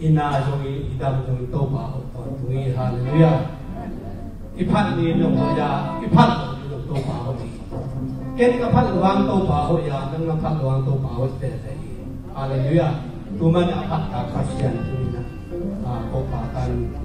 ina jongi idam jongi to ba ho to tungi hallelujah. Iphat ni no ya iphat no to ba ho ni ken ka phat luang to ba ho ya nang na phat luang to ba ho te te hallelujah tu man aphat ka christian tu na a ko pa kan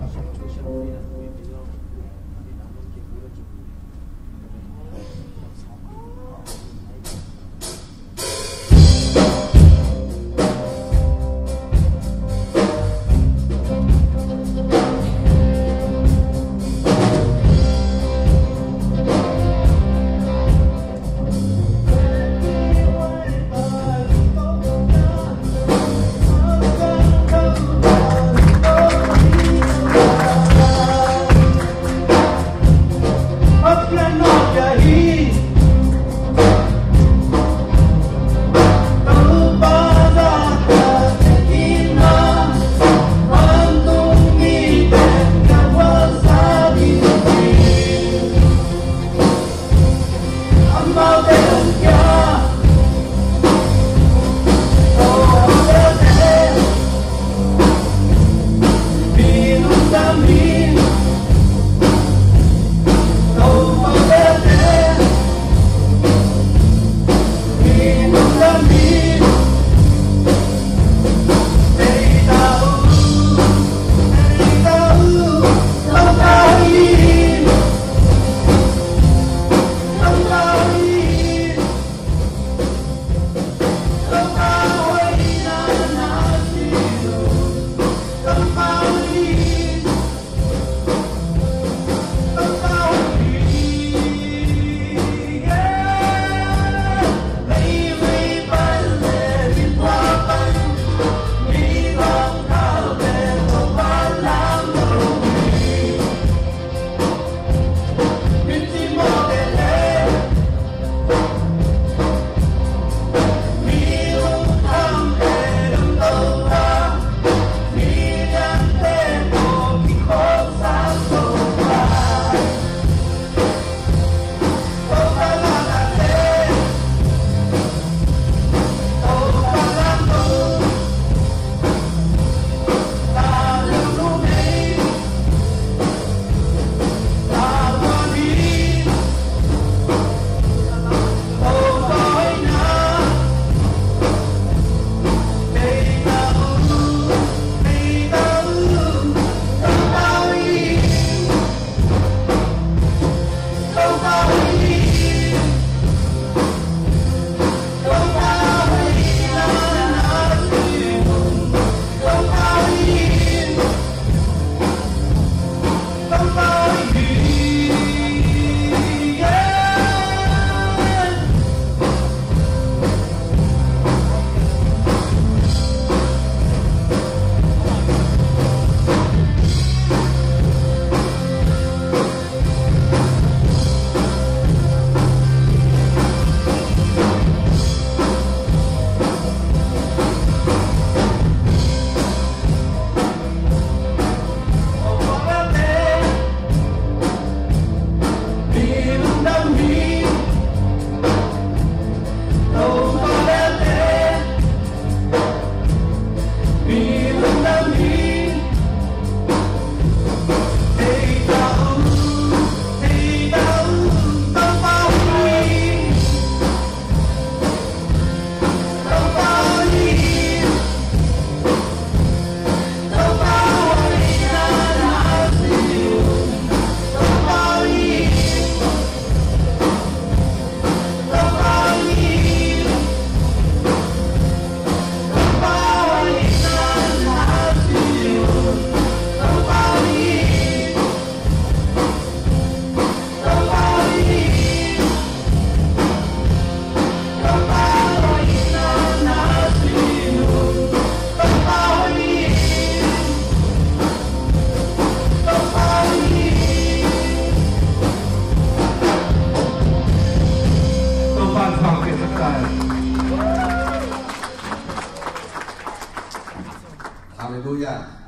realidad.